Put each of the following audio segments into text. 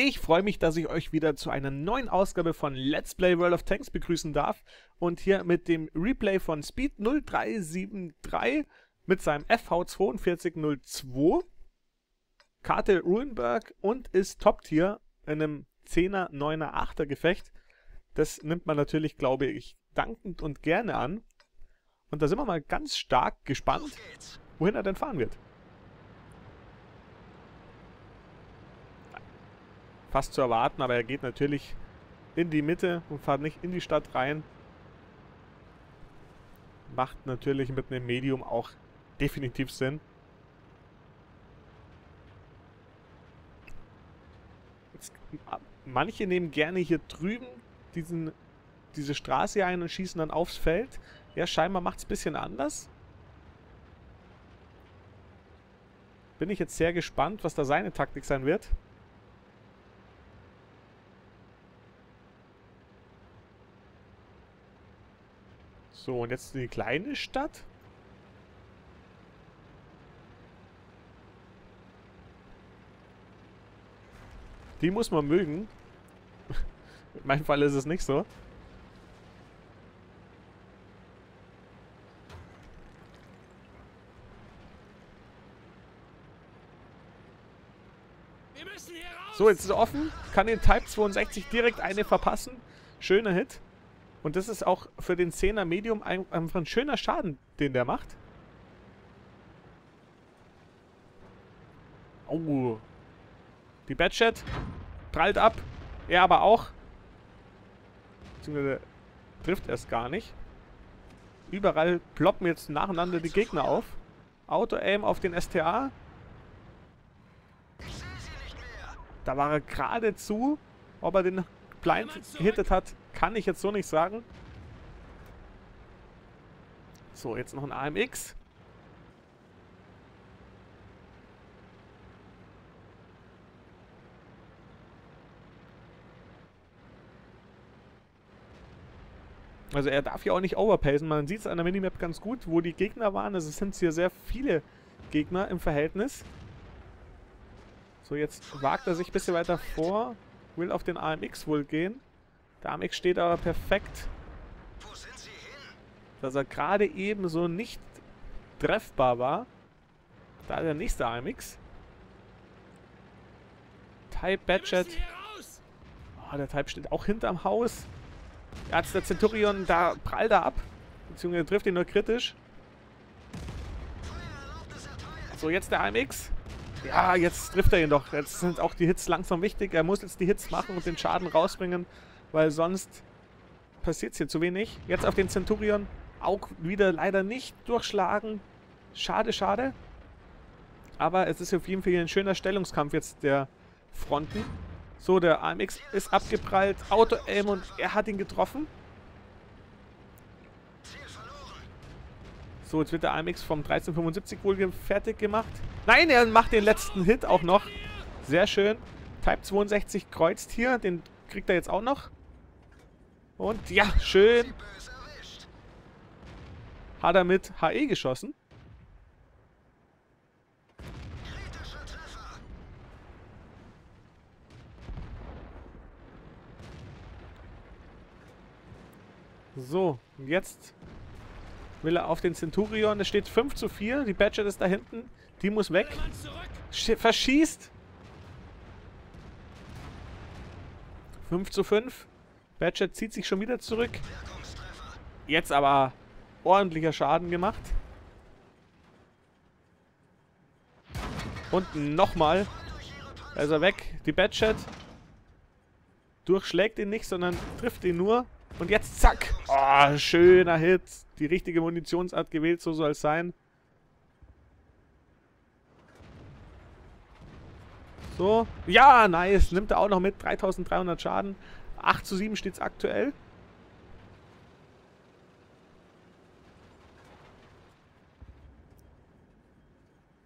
Ich freue mich, dass ich euch wieder zu einer neuen Ausgabe von Let's Play World of Tanks begrüßen darf und hier mit dem Replay von Speed 0373 mit seinem FV4202 Karte Ruhenberg und ist Top-Tier in einem 10er, 9er, 8er Gefecht. Das nimmt man natürlich, glaube ich, dankend und gerne an. Und da sind wir mal ganz stark gespannt, wohin er denn fahren wird. Fast zu erwarten, aber er geht natürlich in die Mitte und fährt nicht in die Stadt rein. Macht natürlich mit einem Medium auch definitiv Sinn. Jetzt, manche nehmen gerne hier drüben diesen, diese Straße ein und schießen dann aufs Feld. Ja, scheinbar macht es ein bisschen anders. Bin ich jetzt sehr gespannt, was da seine Taktik sein wird. So, und jetzt die kleine Stadt. Die muss man mögen. In meinem Fall ist es nicht so. So, jetzt ist er offen. Kann den Type 62 direkt eine verpassen. Schöner Hit. Und das ist auch für den 10er Medium einfach ein schöner Schaden, den der macht. Oh. Die Batchat prallt ab. Er aber auch. Beziehungsweise trifft er es gar nicht. Überall ploppen jetzt nacheinander die Gegner auf. Auto-Aim auf den STA. Da war er geradezu. Ob er den blind gehittet hat, kann ich jetzt so nicht sagen. So, jetzt noch ein AMX. Also er darf ja auch nicht overpacen. Man sieht es an der Minimap ganz gut, wo die Gegner waren. Also es sind hier sehr viele Gegner im Verhältnis. So, jetzt wagt er sich ein bisschen weiter vor. Will auf den AMX wohl gehen. Der AMX steht aber perfekt. Dass er gerade eben so nicht treffbar war. Da der nächste AMX. Type Badget. Oh, der Type steht auch hinterm Haus. Jetzt der Centurion, da prallt er ab. Beziehungsweise trifft ihn nur kritisch. So, jetzt der AMX. Ja, jetzt trifft er ihn doch. Jetzt sind auch die Hits langsam wichtig. Er muss jetzt die Hits machen und den Schaden rausbringen weil sonst passiert es hier zu wenig. Jetzt auf den Centurion auch wieder leider nicht durchschlagen. Schade, schade. Aber es ist auf jeden Fall ein schöner Stellungskampf jetzt der Fronten. So, der AMX ist abgeprallt. Auto-Aim und er hat ihn getroffen. So, jetzt wird der AMX vom 1375 wohl fertig gemacht. Nein, er macht den letzten Hit auch noch. Sehr schön. Type 62 kreuzt hier. Den kriegt er jetzt auch noch. Und ja, schön. Hat er mit HE geschossen. So, jetzt will er auf den Centurion. Es steht 5 zu 4. Die Badger ist da hinten. Die muss weg. Verschießt. 5 zu 5. Badger zieht sich schon wieder zurück. Jetzt aber ordentlicher Schaden gemacht. Und nochmal. Da ist er weg. Die Badchat durchschlägt ihn nicht, sondern trifft ihn nur. Und jetzt zack. Oh, schöner Hit. Die richtige Munitionsart gewählt, so soll es sein. So. Ja, nice. Nimmt er auch noch mit. 3300 Schaden. 8 zu 7 steht es aktuell.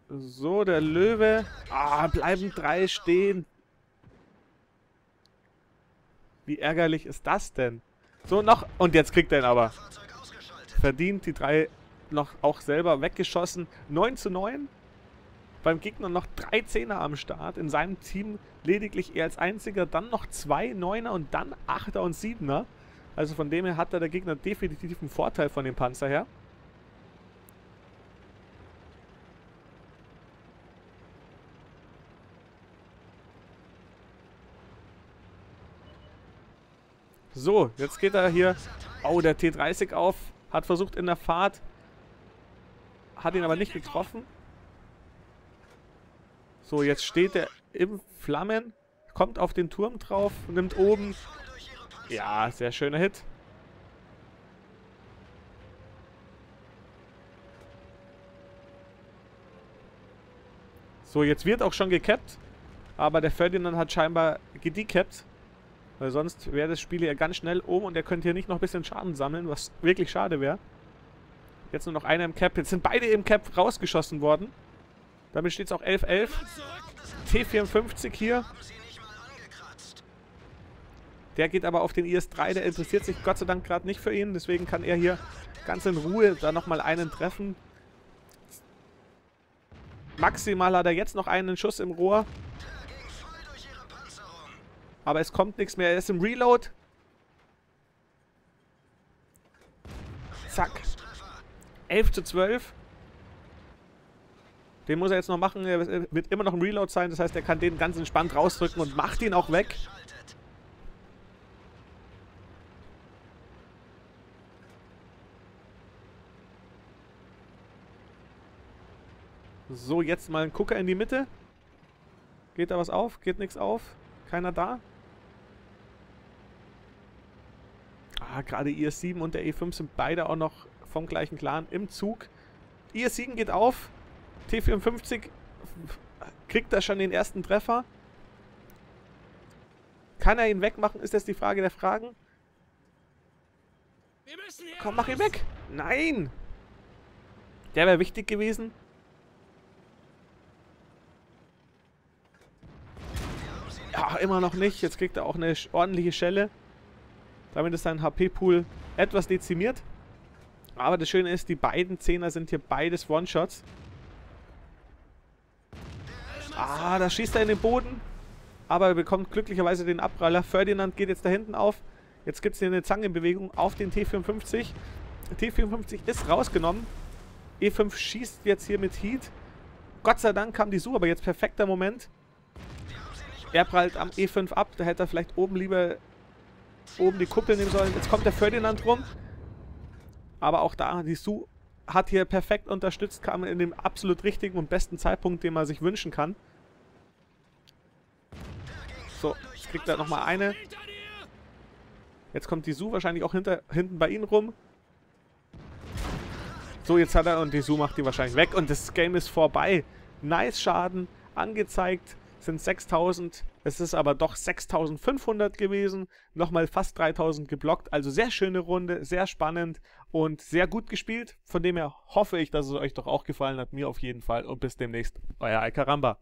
So, der Löwe. Ah, bleiben drei stehen. Wie ärgerlich ist das denn? So, noch. Und jetzt kriegt er ihn aber. Verdient die drei noch auch selber weggeschossen. 9 zu 9. Beim Gegner noch drei Zehner am Start. In seinem Team lediglich er als einziger. Dann noch zwei Neuner und dann Achter und Siebener. Also von dem her hat da der Gegner definitiv einen Vorteil von dem Panzer her. So, jetzt geht er hier. Oh, der T30 auf. Hat versucht in der Fahrt. Hat ihn aber nicht getroffen. So, jetzt steht er im Flammen. Kommt auf den Turm drauf. Nimmt oben. Ja, sehr schöner Hit. So, jetzt wird auch schon gekappt. Aber der Ferdinand hat scheinbar gedecapt. Weil sonst wäre das Spiel ja ganz schnell um und er könnte hier nicht noch ein bisschen Schaden sammeln, was wirklich schade wäre. Jetzt nur noch einer im Cap. Jetzt sind beide im Cap rausgeschossen worden. Damit steht es auch 11-11. T54 hier. Der geht aber auf den IS-3. Der interessiert sich Gott sei Dank gerade nicht für ihn. Deswegen kann er hier ganz in Ruhe da nochmal einen treffen. Maximal hat er jetzt noch einen Schuss im Rohr. Aber es kommt nichts mehr. Er ist im Reload. Zack. 11 zu 12. Den muss er jetzt noch machen. Er wird immer noch im Reload sein. Das heißt, er kann den ganz entspannt rausdrücken und macht ihn auch weg. So, jetzt mal ein Gucker in die Mitte. Geht da was auf? Geht nichts auf? Keiner da? Ah, gerade IS-7 und der E5 sind beide auch noch vom gleichen Clan im Zug. IS-7 geht auf. T54 kriegt da schon den ersten Treffer. Kann er ihn wegmachen? Ist das die Frage der Fragen? Komm, mach ihn weg! Nein! Der wäre wichtig gewesen. Ja, immer noch nicht. Jetzt kriegt er auch eine ordentliche Schelle. Damit ist sein HP-Pool etwas dezimiert. Aber das Schöne ist, die beiden Zehner sind hier beides One-Shots. Ah, da schießt er in den Boden. Aber er bekommt glücklicherweise den Abpraller. Ferdinand geht jetzt da hinten auf. Jetzt gibt es hier eine Zangenbewegung auf den T54. T54 ist rausgenommen. E5 schießt jetzt hier mit Heat. Gott sei Dank kam die Su, aber jetzt perfekter Moment. Er prallt am E5 ab. Da hätte er vielleicht oben lieber oben die Kuppel nehmen sollen. Jetzt kommt der Ferdinand rum. Aber auch da, die Su hat hier perfekt unterstützt, kam in dem absolut richtigen und besten Zeitpunkt, den man sich wünschen kann. So, jetzt kriegt er nochmal eine. Jetzt kommt die Su wahrscheinlich auch hinter, hinten bei ihm rum. So, jetzt hat er und die Su macht die wahrscheinlich weg und das Game ist vorbei. Nice Schaden, angezeigt sind 6000. Es ist aber doch 6500 gewesen. Nochmal fast 3000 geblockt. Also sehr schöne Runde, sehr spannend und sehr gut gespielt. Von dem her hoffe ich, dass es euch doch auch gefallen hat. Mir auf jeden Fall. Und bis demnächst. Euer Alcaramba.